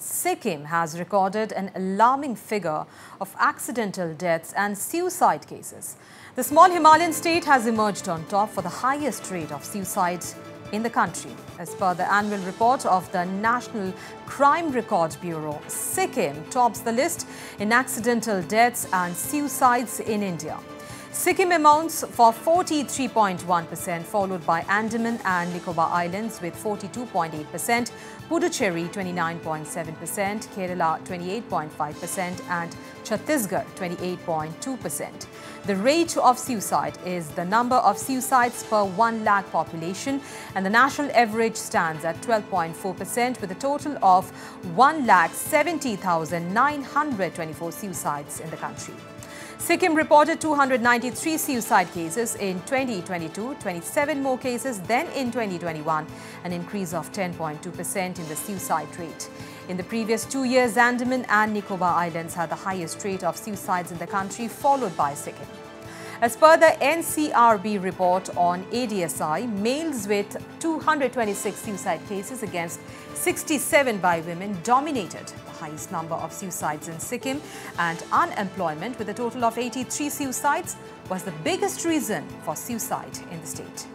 Sikkim has recorded an alarming figure of accidental deaths and suicide cases. The small Himalayan state has emerged on top for the highest rate of suicide in the country. As per the annual report of the National Crime Record Bureau, Sikkim tops the list in accidental deaths and suicides in India. Sikkim amounts for 43.1%, followed by Andaman and Nicobar Islands with 42.8%, Puducherry 29.7%, Kerala 28.5% and Chhattisgarh 28.2%. The rate of suicide is the number of suicides per 1 lakh population and the national average stands at 12.4% with a total of 1 lakh 70,924 suicides in the country. Sikkim reported 293 suicide cases in 2022, 27 more cases than in 2021, an increase of 10.2% in the suicide rate. In the previous two years, Andaman and Nicobar Islands had the highest rate of suicides in the country, followed by Sikkim. As per the NCRB report on ADSI, males with 226 suicide cases against 67 by women dominated the highest number of suicides in Sikkim and unemployment with a total of 83 suicides was the biggest reason for suicide in the state.